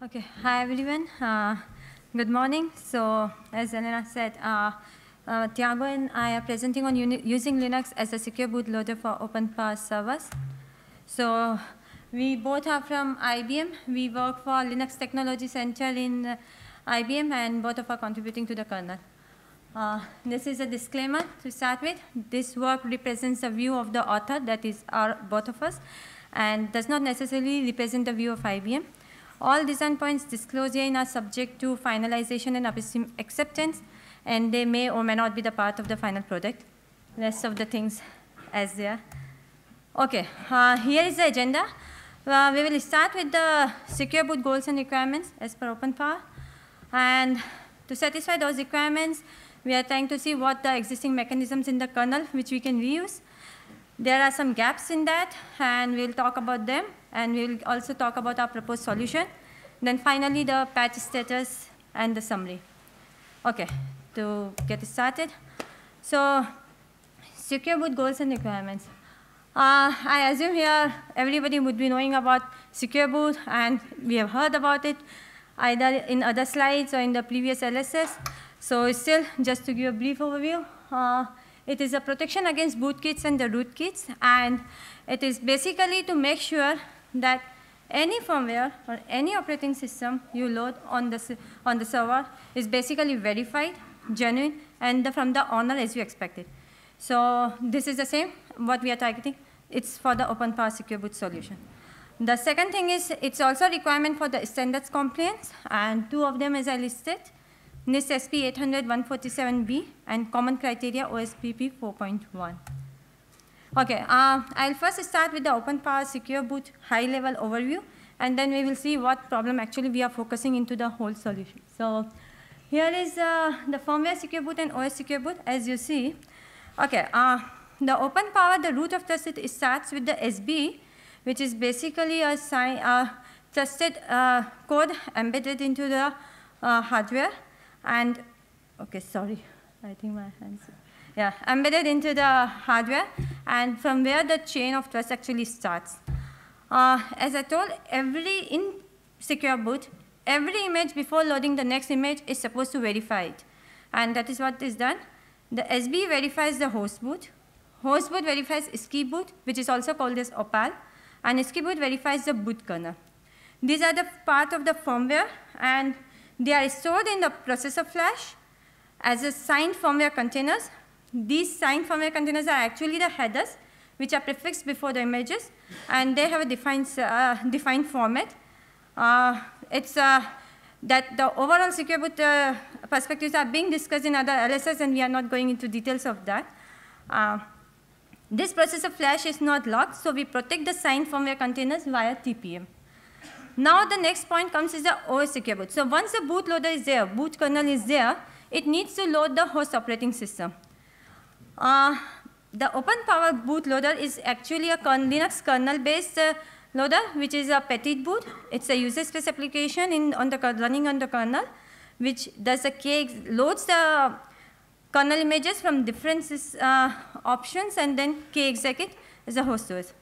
Okay, hi everyone. Uh, good morning. So, as Elena said, uh, uh, Thiago and I are presenting on using Linux as a secure bootloader for OpenPOWER servers. So, we both are from IBM. We work for Linux Technology Center in uh, IBM, and both of us are contributing to the kernel. Uh, this is a disclaimer to start with. This work represents the view of the author, that is our, both of us, and does not necessarily represent the view of IBM. All design points disclosed here are subject to finalization and acceptance, and they may or may not be the part of the final product. Rest of the things as they are. Okay, uh, here is the agenda. Uh, we will start with the secure boot goals and requirements as per OpenPOWER. And to satisfy those requirements, we are trying to see what the existing mechanisms in the kernel which we can reuse. There are some gaps in that, and we'll talk about them and we'll also talk about our proposed solution. Then finally, the patch status and the summary. Okay, to get started. So secure boot goals and requirements. Uh, I assume here everybody would be knowing about secure boot, and we have heard about it either in other slides or in the previous LSS. So still, just to give a brief overview, uh, it is a protection against bootkits and the rootkits, and it is basically to make sure that any firmware or any operating system you load on the, on the server is basically verified, genuine, and the, from the owner as you expected. So this is the same, what we are targeting. It's for the open OpenPOWER Secure Boot solution. The second thing is it's also a requirement for the standards compliance, and two of them as I listed, NIST SP 800-147B and common criteria OSPP 4.1. Okay, uh, I'll first start with the OpenPOWER Secure Boot high-level overview, and then we will see what problem actually we are focusing into the whole solution. So here is uh, the firmware Secure Boot and OS Secure Boot, as you see. Okay, uh, the OpenPOWER, the root of trust, it starts with the SB, which is basically a sign, uh, trusted code embedded into the uh, hardware. And, okay, sorry, I think my hands yeah, embedded into the hardware, and from where the chain of trust actually starts. Uh, as I told, every in secure boot, every image before loading the next image is supposed to verify it. And that is what is done. The SB verifies the Hostboot. Host boot verifies skiboot, which is also called as OPAL. And skiboot verifies the boot kernel. These are the part of the firmware, and they are stored in the processor flash as a signed firmware containers these signed firmware containers are actually the headers, which are prefixed before the images, and they have a defined, uh, defined format. Uh, it's uh, that the overall secure boot uh, perspectives are being discussed in other LSS, and we are not going into details of that. Uh, this processor flash is not locked, so we protect the signed firmware containers via TPM. Now the next point comes is the OS secure boot. So once the bootloader is there, boot kernel is there, it needs to load the host operating system. Uh, the OpenPOWER bootloader is actually a Linux kernel-based uh, loader, which is a Petitboot. It's a user space application in, on the running on the kernel, which does a K loads the kernel images from different uh, options and then kexec as a host OS.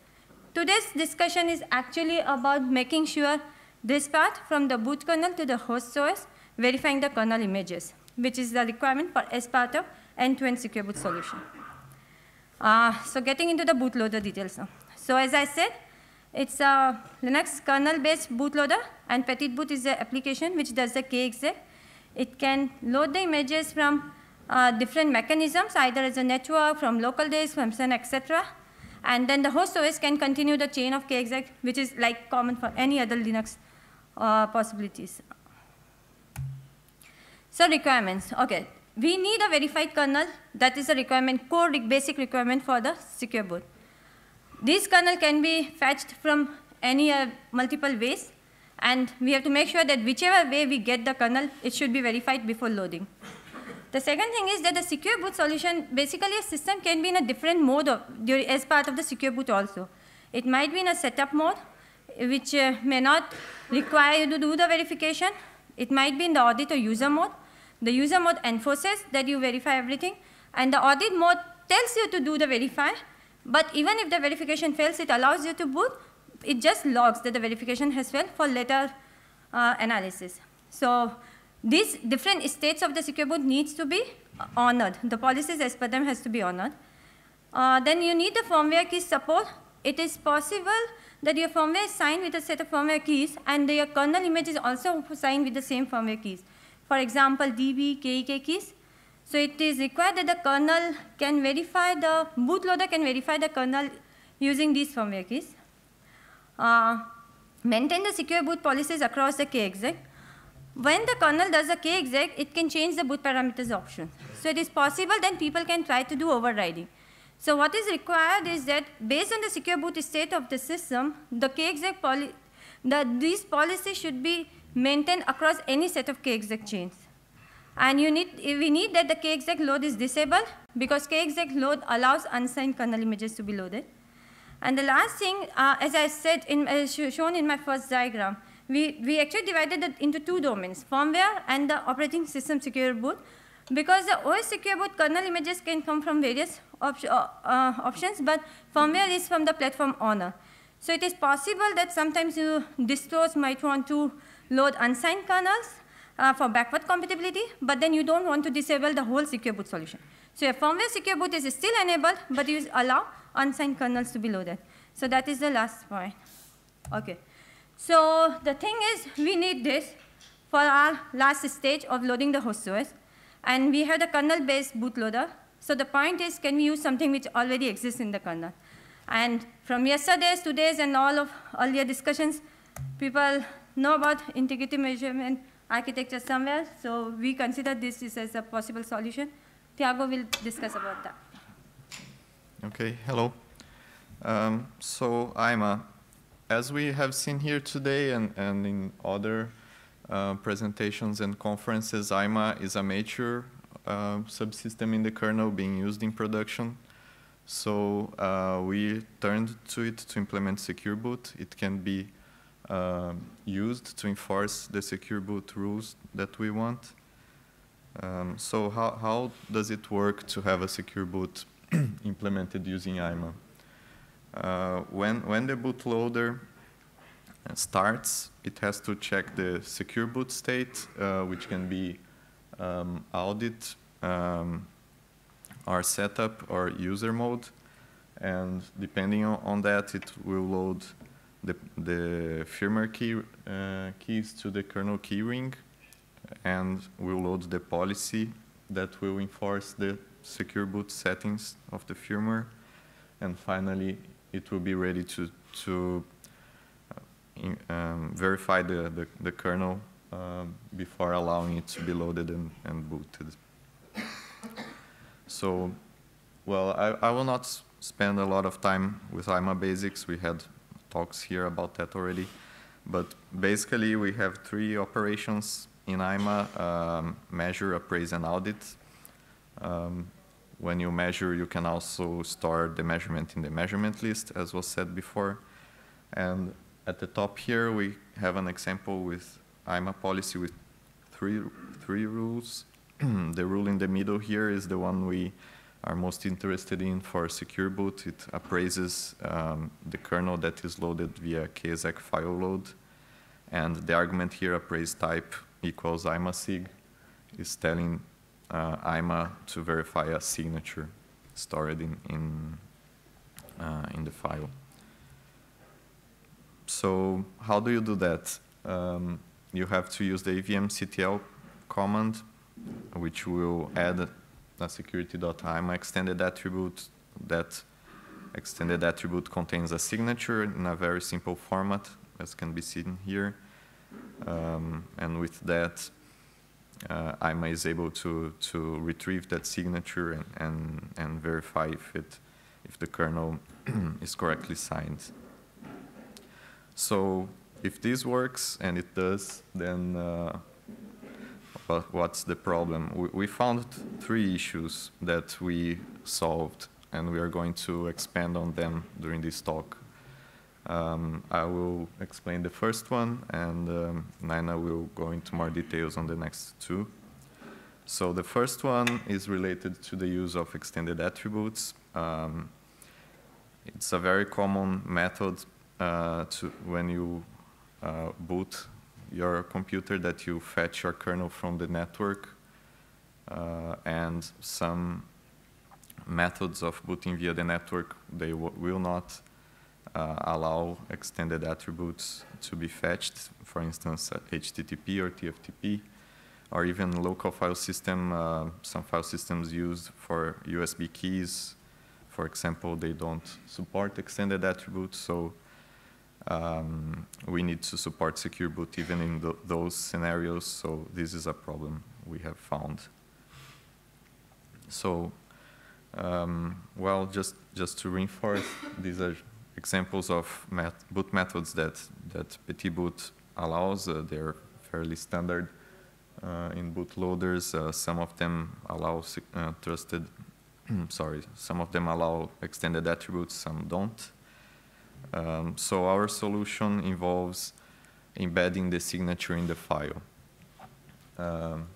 Today's discussion is actually about making sure this path from the boot kernel to the host OS, verifying the kernel images, which is the requirement for as part of end-to-end secure boot solution. Uh, so getting into the bootloader details now. So as I said, it's a Linux kernel-based bootloader, and Petitboot is the application which does the kexec. It can load the images from uh, different mechanisms, either as a network, from local disk, from SAN, etc. And then the host OS can continue the chain of kexec, which is like common for any other Linux uh, possibilities. So requirements. Okay, we need a verified kernel. That is a requirement, core basic requirement for the secure boot. This kernel can be fetched from any uh, multiple ways. And we have to make sure that whichever way we get the kernel, it should be verified before loading. The second thing is that the secure boot solution, basically a system can be in a different mode of, as part of the secure boot also. It might be in a setup mode, which uh, may not require you to do the verification. It might be in the audit or user mode. The user mode enforces that you verify everything, and the audit mode tells you to do the verify, but even if the verification fails, it allows you to boot. It just logs that the verification has failed for later uh, analysis. So these different states of the secure boot needs to be honored. The policies as per them has to be honored. Uh, then you need the firmware key support. It is possible that your firmware is signed with a set of firmware keys and your kernel image is also signed with the same firmware keys. For example, DB, KEK keys. So it is required that the kernel can verify the, bootloader can verify the kernel using these firmware keys. Uh, maintain the secure boot policies across the kexec. When the kernel does a kexec, it can change the boot parameters option. So it is possible then people can try to do overriding. So what is required is that based on the secure boot state of the system, the kexec poli the, these policies should be maintained across any set of kexec chains. And you need, we need that the kexec load is disabled because kexec load allows unsigned kernel images to be loaded. And the last thing, uh, as I said, in, uh, shown in my first diagram, we, we actually divided it into two domains, firmware and the operating system secure boot. Because the OS secure boot kernel images can come from various op uh, uh, options, but firmware is from the platform owner. So it is possible that sometimes you distros might want to load unsigned kernels uh, for backward compatibility, but then you don't want to disable the whole secure boot solution. So your firmware secure boot is still enabled, but you allow unsigned kernels to be loaded. So that is the last point. Okay. So the thing is, we need this for our last stage of loading the host OS. And we have the kernel-based bootloader. So the point is, can we use something which already exists in the kernel? And from yesterday's, today's, and all of earlier discussions, people know about integrity measurement architecture somewhere. So we consider this as a possible solution. Thiago will discuss about that. Okay, hello. Um, so IMA, as we have seen here today and, and in other uh, presentations and conferences, IMA is a mature uh, subsystem in the kernel being used in production. So uh, we turned to it to implement secure boot. It can be uh, used to enforce the secure boot rules that we want. Um, so how, how does it work to have a secure boot implemented using IMA. Uh, when, when the bootloader starts, it has to check the secure boot state, uh, which can be um, audit, um, or setup, or user mode. And depending on, on that, it will load the, the firmware key, uh, keys to the kernel keyring, and will load the policy that will enforce the secure boot settings of the firmware. And finally, it will be ready to, to uh, in, um, verify the, the, the kernel um, before allowing it to be loaded and, and booted. So, well, I, I will not spend a lot of time with IMA basics. We had talks here about that already. But basically, we have three operations in IMA, um, measure, appraise, and audit. Um, when you measure, you can also store the measurement in the measurement list, as was said before. And at the top here, we have an example with IMA policy with three, three rules. the rule in the middle here is the one we are most interested in for secure boot. It appraises um, the kernel that is loaded via kexec file load. And the argument here, appraise type equals IMASIG, is telling uh, IMA to verify a signature stored in, in, uh, in the file. So how do you do that? Um, you have to use the evmctl command, which will add a security.ima extended attribute. That extended attribute contains a signature in a very simple format, as can be seen here. Um, and with that, uh, IMA is able to, to retrieve that signature and, and, and verify if, it, if the kernel is correctly signed. So if this works, and it does, then uh, what's the problem? We, we found three issues that we solved, and we are going to expand on them during this talk. Um, I will explain the first one, and um, Nayna will go into more details on the next two. So the first one is related to the use of extended attributes. Um, it's a very common method uh, to when you uh, boot your computer that you fetch your kernel from the network uh, and some methods of booting via the network, they will not uh, allow extended attributes to be fetched, for instance, HTTP or TFTP, or even local file system. Uh, some file systems used for USB keys, for example, they don't support extended attributes, so um, we need to support secure boot even in th those scenarios, so this is a problem we have found. So, um, well, just, just to reinforce, these are examples of met boot methods that, that Petitboot allows. Uh, they're fairly standard uh, in bootloaders. Uh, some of them allow uh, trusted, sorry, some of them allow extended attributes, some don't. Um, so our solution involves embedding the signature in the file. Um,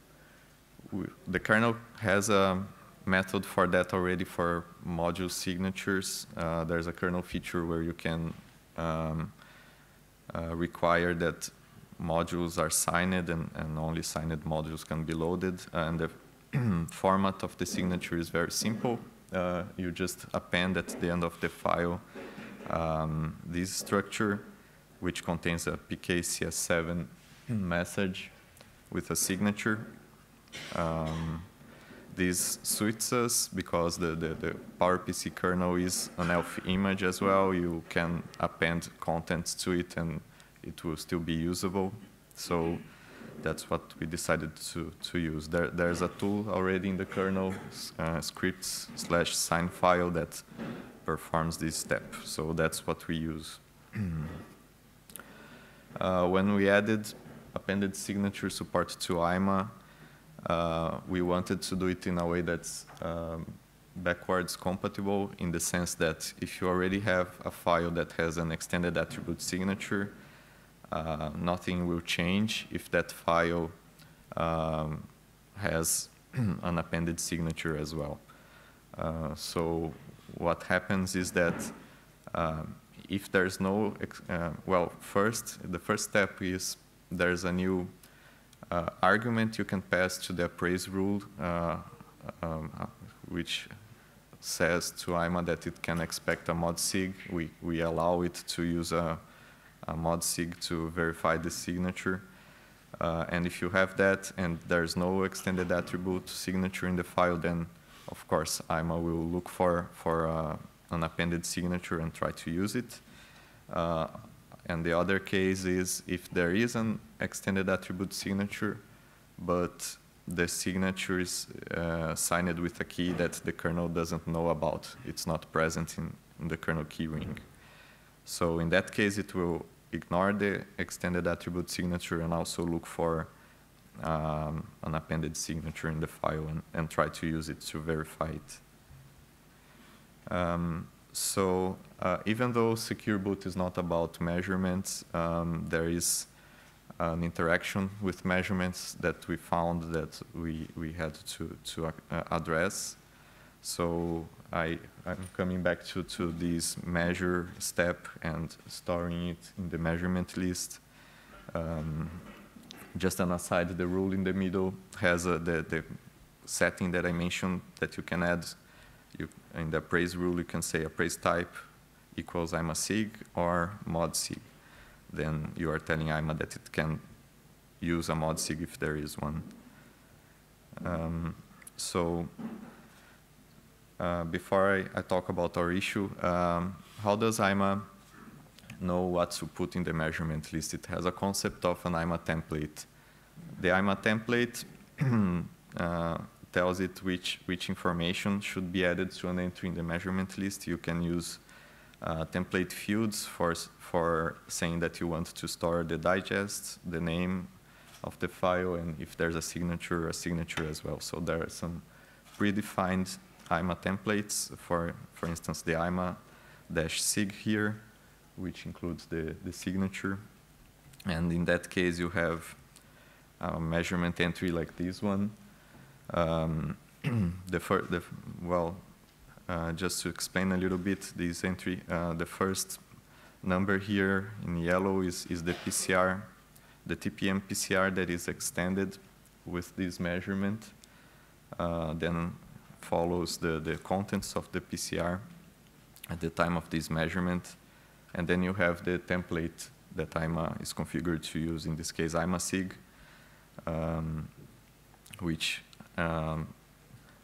we, the kernel has a method for that already for module signatures. Uh, there's a kernel feature where you can um, uh, require that modules are signed and, and, only signed modules can be loaded. And the format of the signature is very simple. Uh, you just append at the end of the file um, this structure, which contains a PKCS7 message with a signature. Um, this suits us because the, the, the, PowerPC kernel is an ELF image as well. You can append contents to it and it will still be usable. So that's what we decided to, to use. There, there's a tool already in the kernel, uh, scripts slash sign file that performs this step. So that's what we use. uh, when we added appended signature support to IMA, uh, we wanted to do it in a way that's um, backwards compatible in the sense that if you already have a file that has an extended attribute signature, uh, nothing will change if that file um, has an appended signature as well. Uh, so what happens is that um, if there's no, uh, well, first, the first step is there's a new uh, argument you can pass to the appraise rule, uh, um, which says to IMA that it can expect a mod sig. We, we allow it to use a, a mod sig to verify the signature. Uh, and if you have that and there's no extended attribute signature in the file, then of course IMA will look for, for uh, an appended signature and try to use it. Uh, and the other case is if there is an extended attribute signature, but the signature is uh, signed with a key that the kernel doesn't know about. It's not present in, in the kernel key ring. So in that case, it will ignore the extended attribute signature and also look for um, an appended signature in the file and, and, try to use it to verify it. Um, so uh, even though secure boot is not about measurements, um, there is an interaction with measurements that we found that we, we had to, to uh, address. So I, I'm coming back to, to this measure step and storing it in the measurement list. Um, just an aside, the rule in the middle has a, the, the setting that I mentioned that you can add you, in the appraise rule, you can say appraise type equals IMA sig or mod sig. Then you are telling IMA that it can use a mod sig if there is one. Um, so uh, before I, I, talk about our issue, um, how does IMA know what to put in the measurement list? It has a concept of an IMA template. The IMA template uh, tells it which, which information should be added to an entry in the measurement list. You can use uh, template fields for, for saying that you want to store the digest, the name of the file, and if there's a signature, a signature as well. So there are some predefined IMA templates for, for instance, the IMA-sig here, which includes the, the signature. And in that case, you have a measurement entry like this one, um, the, fir the well, uh, just to explain a little bit this entry, uh, the first number here in yellow is, is the PCR the TPM PCR that is extended with this measurement, uh, then follows the, the contents of the PCR at the time of this measurement. And then you have the template that IMA is configured to use, in this case, IMASIG, um, which, um,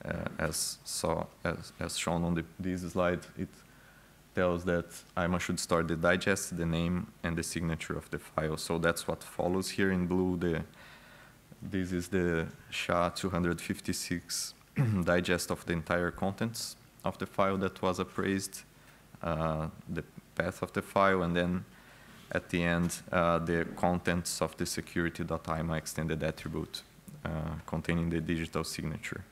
uh, as, saw, as, as shown on the, this slide, it tells that IMA should store the digest, the name, and the signature of the file. So that's what follows here in blue. The, this is the SHA-256 digest of the entire contents of the file that was appraised, uh, the path of the file, and then at the end, uh, the contents of the security.ima extended attribute uh, containing the digital signature.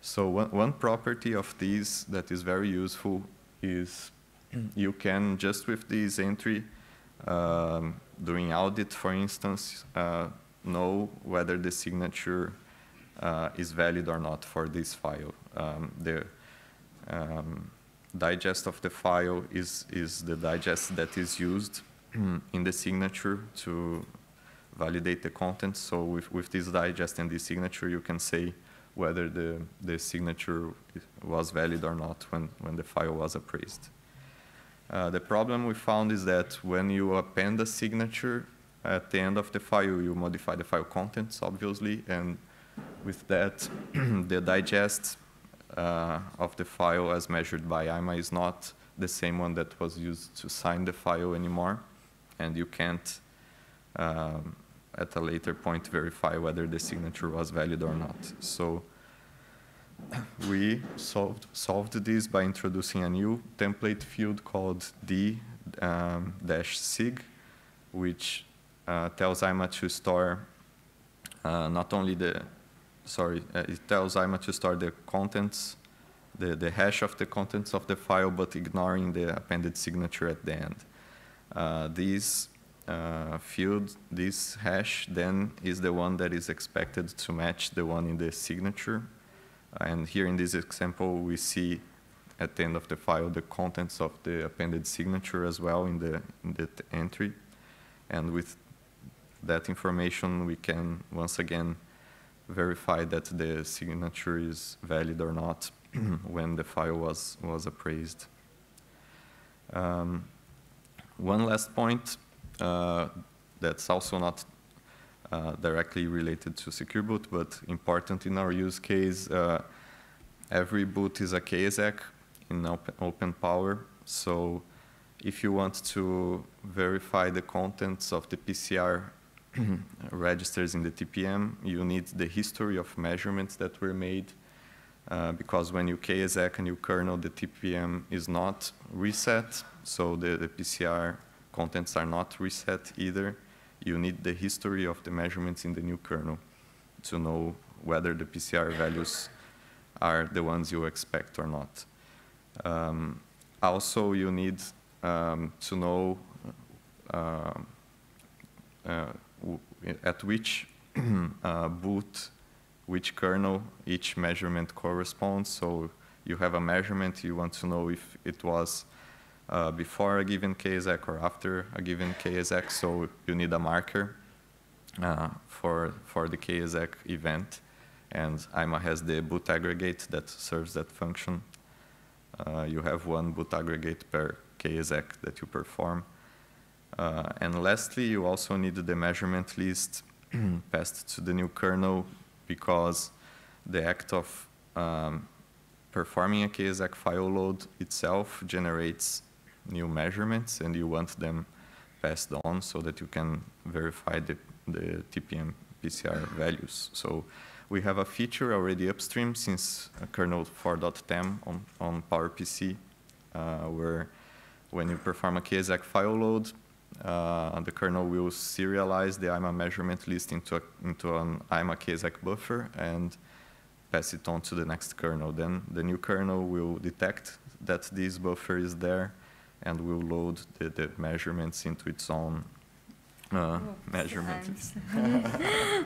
So one, one property of these that is very useful is you can, just with this entry, um, doing audit, for instance, uh, know whether the signature uh, is valid or not for this file. Um, the um, digest of the file is, is the digest that is used in the signature to validate the content. So with, with this digest and this signature, you can say whether the, the signature was valid or not when, when the file was appraised. Uh, the problem we found is that when you append a signature at the end of the file, you modify the file contents, obviously, and with that, the digest uh, of the file as measured by IMA is not the same one that was used to sign the file anymore, and you can't, um, at a later point, verify whether the signature was valid or not. So we solved, solved this by introducing a new template field called d-sig, um, which uh, tells IMA to store uh, not only the, sorry, uh, it tells IMA to store the contents, the, the hash of the contents of the file, but ignoring the appended signature at the end. Uh, this uh, field, this hash, then is the one that is expected to match the one in the signature and here in this example, we see at the end of the file the contents of the appended signature as well in the, in the entry. And with that information, we can once again verify that the signature is valid or not when the file was, was appraised. Um, one last point uh, that's also not uh, directly related to secure boot, but important in our use case. Uh, every boot is a kexec in open, open power. So if you want to verify the contents of the PCR registers in the TPM, you need the history of measurements that were made uh, because when you kexec a new kernel, the TPM is not reset, so the, the PCR contents are not reset either you need the history of the measurements in the new kernel to know whether the PCR values are the ones you expect or not. Um, also, you need um, to know uh, uh, at which uh, boot, which kernel each measurement corresponds. So you have a measurement, you want to know if it was uh, before a given kexec or after a given kexec, so you need a marker uh, for, for the kexec event. And IMA has the boot aggregate that serves that function. Uh, you have one boot aggregate per KESEC that you perform. Uh, and lastly, you also need the measurement list passed to the new kernel because the act of um, performing a kexec file load itself generates new measurements and you want them passed on so that you can verify the, the TPM PCR values. So we have a feature already upstream since uh, kernel 4.10 on, on PowerPC uh, where when you perform a kexec file load, uh, the kernel will serialize the IMA measurement list into, a, into an IMA kexec buffer and pass it on to the next kernel. Then the new kernel will detect that this buffer is there and will load the, the measurements into its own uh, oh, measurement. okay.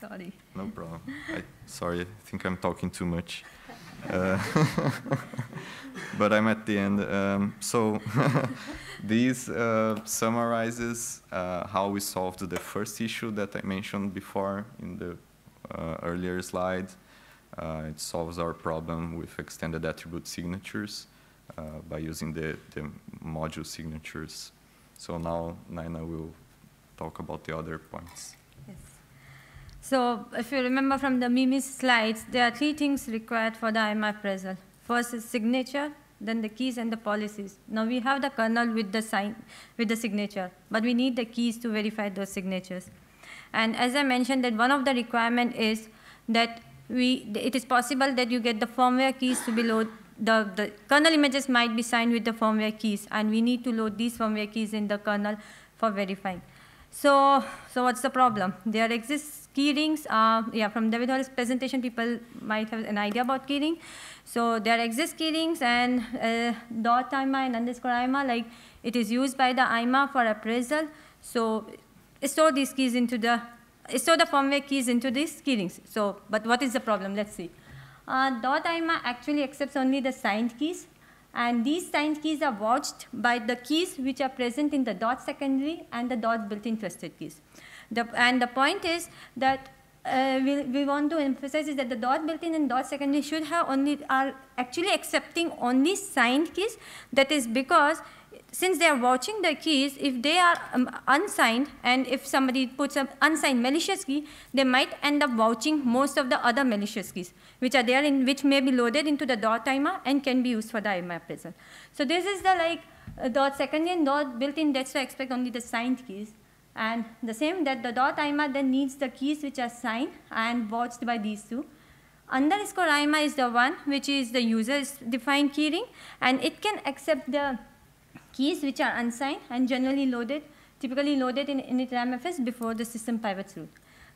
Sorry. No problem. I, sorry, I think I'm talking too much. Uh, but I'm at the end. Um, so this uh, summarizes uh, how we solved the first issue that I mentioned before in the earlier slide. It solves our problem with extended attribute signatures by using the, the module signatures. So now Nayna will talk about the other points. So if you remember from the Mimi's slides, there are three things required for the IMA appraisal. First is signature, then the keys and the policies. Now we have the kernel with the sign, with the signature, but we need the keys to verify those signatures. And as I mentioned, that one of the requirement is that we, it is possible that you get the firmware keys to be load, the, the kernel images might be signed with the firmware keys, and we need to load these firmware keys in the kernel for verifying. So, so what's the problem? There exists keyrings. Uh, yeah, from David Howells' presentation, people might have an idea about keyring. So there exist keyrings and uh, dot IMA and underscore IMA, like it is used by the IMA for appraisal. So store these keys into the, store the firmware keys into these keyrings. So, but what is the problem? Let's see. Uh, dot IMA actually accepts only the signed keys. And these signed keys are watched by the keys which are present in the dot secondary and the dot built-in trusted keys. The, and the point is that uh, we, we want to emphasize is that the dot built-in and dot secondary should have only, are actually accepting only signed keys. That is because since they are watching the keys, if they are um, unsigned and if somebody puts an unsigned malicious key, they might end up vouching most of the other malicious keys, which are there in which may be loaded into the dot IMA and can be used for the IMA appraisal. So this is the like uh, dot secondary and dot built-in, that's why I expect only the signed keys. And the same that the dot IMA then needs the keys which are signed and watched by these two. Underscore IMA is the one which is the user's defined keyring and it can accept the keys which are unsigned and generally loaded, typically loaded in initramfs before the system pivots root.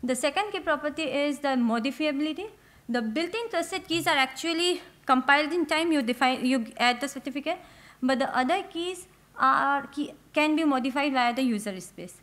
The second key property is the modifiability. The built-in trusted keys are actually compiled in time, you define, you add the certificate, but the other keys are, key, can be modified via the user space.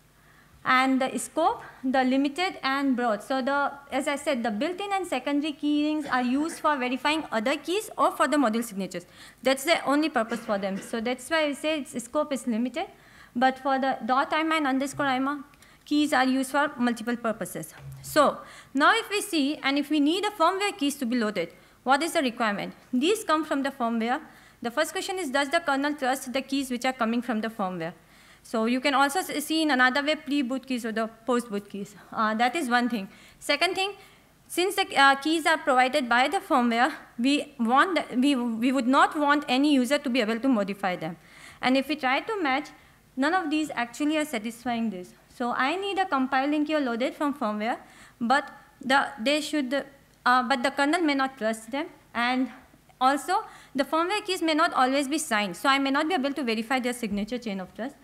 And the scope, the limited and broad. So the, as I said, the built-in and secondary keyrings are used for verifying other keys or for the module signatures. That's the only purpose for them. So that's why we say its scope is limited. But for the dot IMA and underscore IMA, keys are used for multiple purposes. So now if we see, and if we need a firmware keys to be loaded, what is the requirement? These come from the firmware. The first question is, does the kernel trust the keys which are coming from the firmware? So you can also see in another way pre-boot keys or the post-boot keys. Uh, that is one thing. Second thing, since the uh, keys are provided by the firmware, we, want the, we, we would not want any user to be able to modify them. And if we try to match, none of these actually are satisfying this. So I need a compile key loaded from firmware, but the, they should, uh, but the kernel may not trust them. And also, the firmware keys may not always be signed. So I may not be able to verify their signature chain of trust.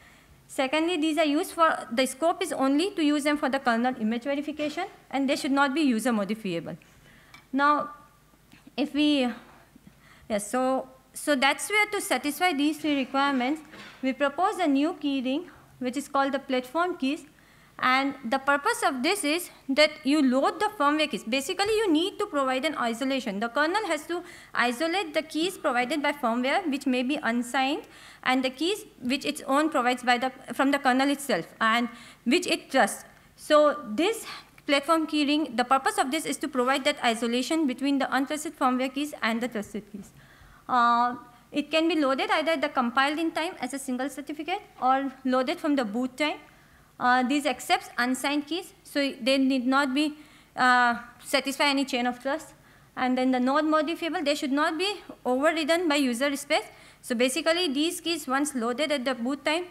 Secondly, these are used for, the scope is only to use them for the kernel image verification, and they should not be user modifiable. Now, if we, yes, so, so that's where to satisfy these three requirements, we propose a new keyring, which is called the platform keys, and the purpose of this is that you load the firmware keys. Basically, you need to provide an isolation. The kernel has to isolate the keys provided by firmware, which may be unsigned, and the keys which its own provides by the, from the kernel itself, and which it trusts. So this platform keyring, the purpose of this is to provide that isolation between the untrusted firmware keys and the trusted keys. Uh, it can be loaded either the compiled in time as a single certificate or loaded from the boot time uh, these accepts unsigned keys, so they need not be uh, satisfy any chain of trust. And then the node modifiable, they should not be overridden by user space. So basically, these keys, once loaded at the boot time,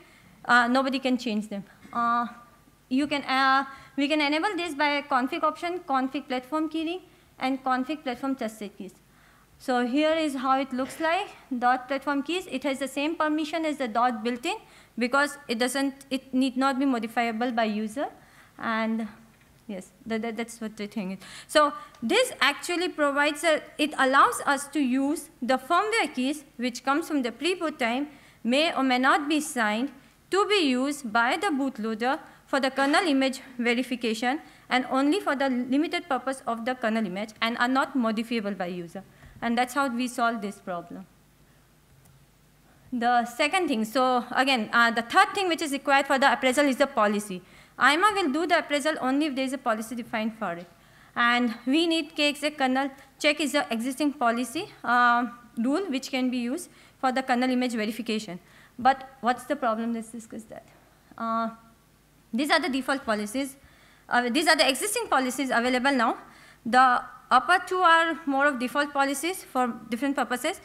uh, nobody can change them. Uh, you can, uh, we can enable this by config option, config platform keyring, and config platform trusted keys. So here is how it looks like, dot platform keys. It has the same permission as the dot built-in, because it doesn't, it need not be modifiable by user. And yes, that, that, that's what the thing is. So this actually provides a, it allows us to use the firmware keys, which comes from the pre-boot time, may or may not be signed, to be used by the bootloader for the kernel image verification and only for the limited purpose of the kernel image and are not modifiable by user. And that's how we solve this problem. The second thing, so again, uh, the third thing which is required for the appraisal is the policy. IMA will do the appraisal only if there is a policy defined for it. And we need KExec kernel check is the existing policy uh, rule which can be used for the kernel image verification. But what's the problem? Let's discuss that. Uh, these are the default policies. Uh, these are the existing policies available now. The upper two are more of default policies for different purposes.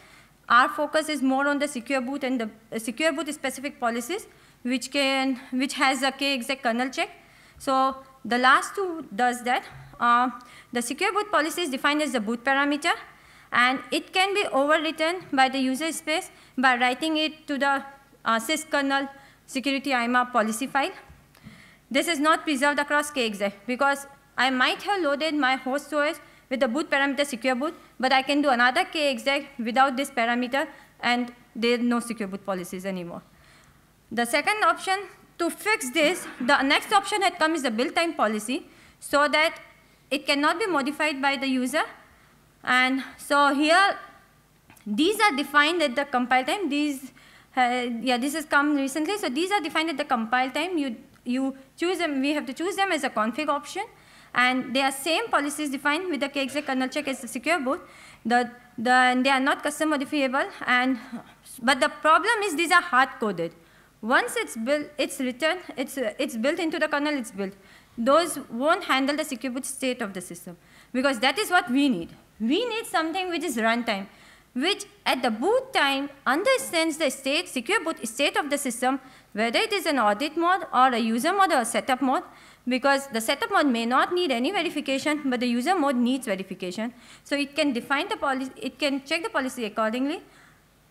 Our focus is more on the secure boot and the uh, secure boot specific policies, which can which has a KExec kernel check. So the last two does that. Uh, the secure boot policy is defined as the boot parameter, and it can be overwritten by the user space by writing it to the uh, syskernel security IMA policy file. This is not preserved across KExec because I might have loaded my host OS with the boot parameter secure boot, but I can do another KExec without this parameter, and there are no secure boot policies anymore. The second option, to fix this, the next option that comes is the build time policy, so that it cannot be modified by the user. And so here, these are defined at the compile time. These, uh, yeah, this has come recently. So these are defined at the compile time. You, you choose them, we have to choose them as a config option. And they are same policies defined with the KExec kernel check as the secure boot. The, the, they are not custom modifiable. And, but the problem is these are hard coded. Once it's built, it's written, it's, uh, it's built into the kernel, it's built. Those won't handle the secure boot state of the system because that is what we need. We need something which is runtime, which at the boot time understands the state, secure boot state of the system, whether it is an audit mode or a user mode or a setup mode, because the setup mode may not need any verification, but the user mode needs verification. So it can define the policy, it can check the policy accordingly.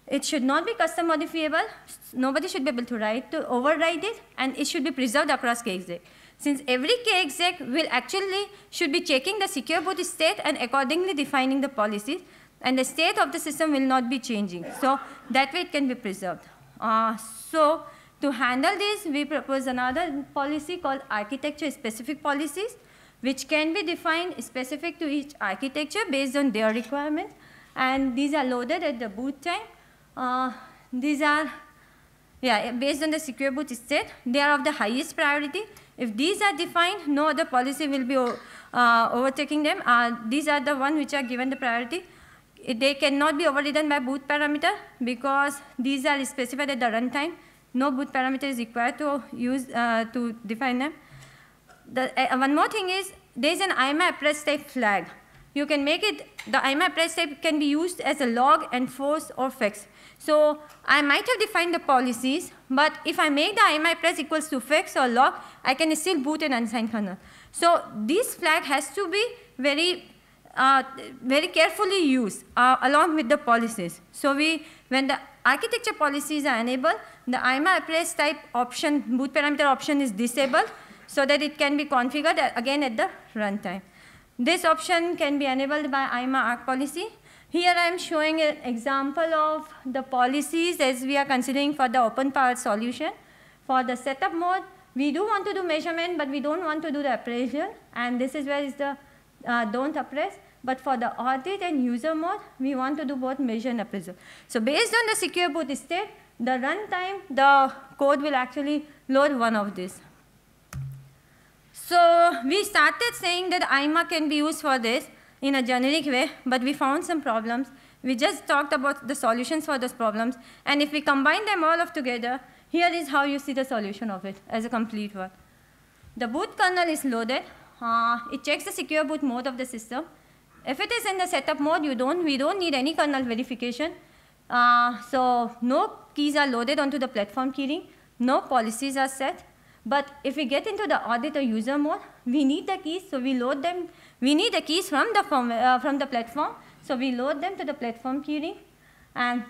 It should not be custom modifiable. Nobody should be able to write to override it, and it should be preserved across KExec. Since every KExec will actually should be checking the secure boot state and accordingly defining the policies, and the state of the system will not be changing. So that way it can be preserved. Uh, so to handle this, we propose another policy called architecture-specific policies, which can be defined specific to each architecture based on their requirements. And these are loaded at the boot time. Uh, these are, yeah, based on the secure boot state, they are of the highest priority. If these are defined, no other policy will be uh, overtaking them. Uh, these are the ones which are given the priority. They cannot be overridden by boot parameter because these are specified at the runtime no boot parameter is required to use uh, to define them. The, uh, one more thing is there is an IMA appraise type flag. You can make it, the IMA appraise type can be used as a log, enforce, or fix. So I might have defined the policies, but if I make the IMA appraise equals to fix or log, I can still boot an unsigned kernel. So this flag has to be very uh, very carefully used uh, along with the policies. So we, when the architecture policies are enabled, the IMA appraise type option, boot parameter option is disabled so that it can be configured again at the runtime. This option can be enabled by IMA arc policy. Here I am showing an example of the policies as we are considering for the open power solution. For the setup mode, we do want to do measurement, but we don't want to do the appraisal. And this is where is the uh, don't appraise. But for the audit and user mode, we want to do both measure and appraisal. So based on the secure boot state, the runtime, the code will actually load one of these. So we started saying that IMA can be used for this in a generic way, but we found some problems. We just talked about the solutions for those problems. And if we combine them all of together, here is how you see the solution of it as a complete one. The boot kernel is loaded. Uh, it checks the secure boot mode of the system. If it is in the setup mode, you don't, we don't need any kernel verification. Uh, so no keys are loaded onto the platform keyring, no policies are set. But if we get into the audit or user mode, we need the keys, so we load them. We need the keys from the, uh, from the platform, so we load them to the platform keyring. And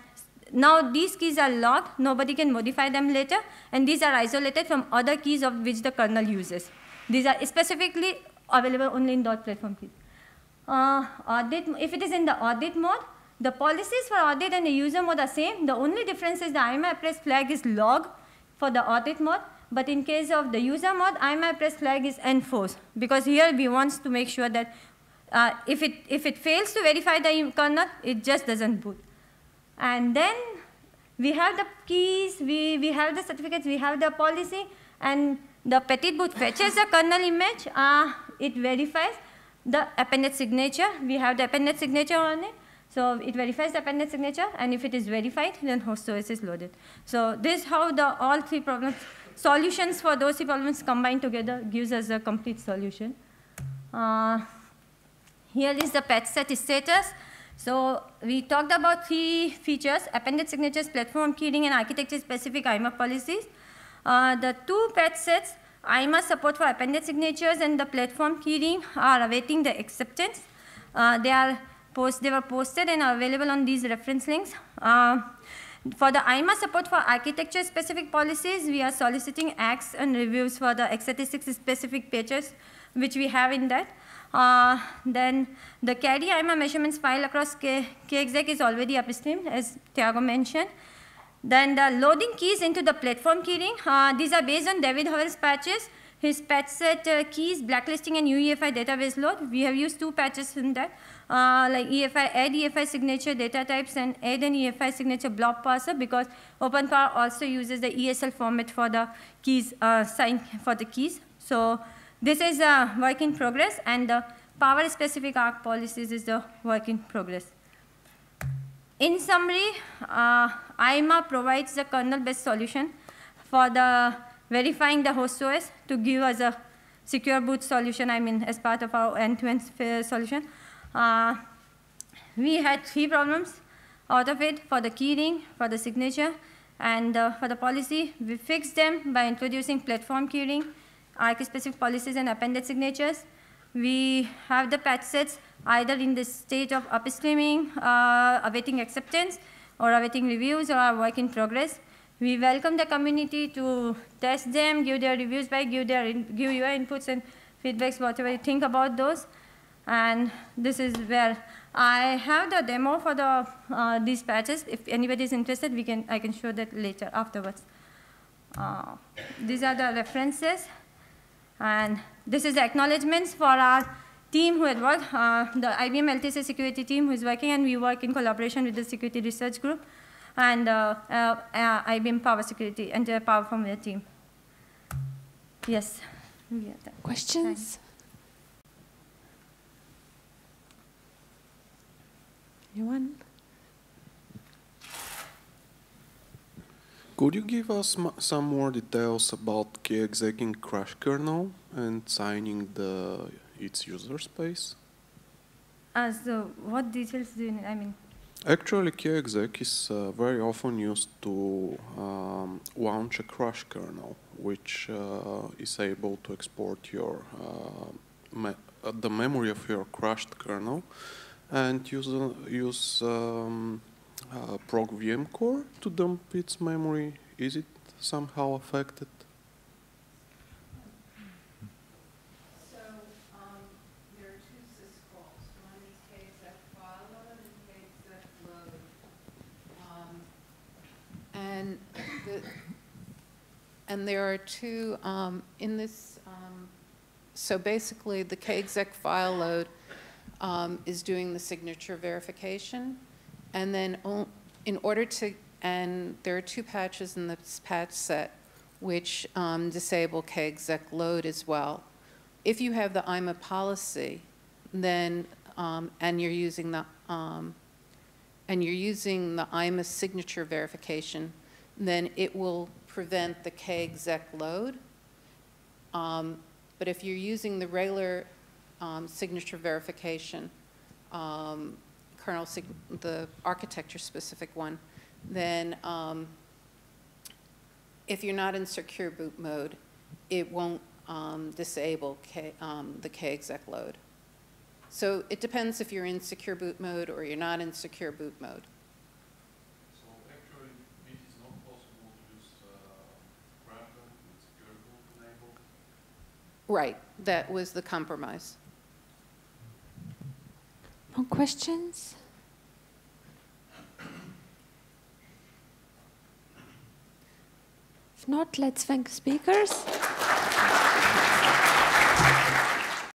now these keys are locked, nobody can modify them later, and these are isolated from other keys of which the kernel uses. These are specifically available only in dot platform keys. Uh, audit, if it is in the audit mode, the policies for audit and the user mode are the same. The only difference is the IMA appraise flag is log for the audit mode. But in case of the user mode, IMA appraise flag is enforce. Because here we want to make sure that uh, if, it, if it fails to verify the kernel, it just doesn't boot. And then we have the keys, we, we have the certificates, we have the policy, and the Petitboot fetches the kernel image, uh, it verifies the appended signature. We have the appended signature on it. So it verifies the appended signature, and if it is verified, then host OS is loaded. So this is how the all three problems, solutions for those three problems combined together gives us a complete solution. Uh, here is the patch set status. So we talked about three features, appended signatures, platform keyring, and architecture-specific IMA policies. Uh, the two patch sets, IMA support for appended signatures and the platform keyring are awaiting the acceptance. Uh, they, are post, they were posted and are available on these reference links. Uh, for the IMA support for architecture-specific policies, we are soliciting acks and reviews for the x86 specific patches, which we have in that. Uh, then the carry IMA measurements file across K kexec is already upstream, as Thiago mentioned. Then the loading keys into the platform keyring, uh, these are based on David Howells' patches, his patch set uh, keys, blacklisting, and UEFI database load. We have used two patches in that, uh, like EFI, add EFI signature data types and add an EFI signature block parser because OpenPOWER also uses the ESL format for the keys, uh, sign for the keys. So this is a work in progress, and the power-specific ARC policies is the work in progress. In summary, uh, IMA provides the kernel-based solution for the verifying the host OS to give us a secure boot solution, I mean, as part of our end-to-end -end solution. Uh, we had three problems out of it for the keyring, for the signature, and uh, for the policy. We fixed them by introducing platform keyring, arc-specific policies and appended signatures. We have the patch sets either in the state of upstreaming, uh, awaiting acceptance, or awaiting reviews or are work in progress. We welcome the community to test them, give their reviews back, give, their give your inputs and feedbacks, whatever you think about those. And this is where I have the demo for the, uh, these patches. If anybody is interested, we can, I can show that later, afterwards. Uh, these are the references. And this is acknowledgements for our team who had worked, uh, the IBM LTSA security team who is working, and we work in collaboration with the security research group and uh, uh, uh IBM Power Security and the Power Firmware team. Yes. Questions? Anyone? Could you give us some more details about kexec crash kernel and signing the its user space? Uh, so what details do you need? I mean, Actually, kexec is uh, very often used to um, launch a crash kernel, which uh, is able to export your uh, me uh, the memory of your crashed kernel and use use um, uh, proc VM core to dump its memory? Is it somehow affected? So um, there are two syscalls. One is kexec file load and kexec load. Um, and the, and there are two um, in this. Um, so basically, the kexec file load um, is doing the signature verification, and then in order to, and there are two patches in this patch set which um, disable kexec load as well. If you have the IMA policy, then, um, and you're using the, um, and you're using the IMA signature verification, then it will prevent the kexec load. Um, but if you're using the regular um, signature verification, um, kernel, the architecture-specific one, then um, if you're not in secure boot mode, it won't um, disable K, um, the kexec load. So it depends if you're in secure boot mode or you're not in secure boot mode. So actually, it is not possible to use uh, with secure boot enabled? Right, that was the compromise. More questions? If not, let's thank the speakers.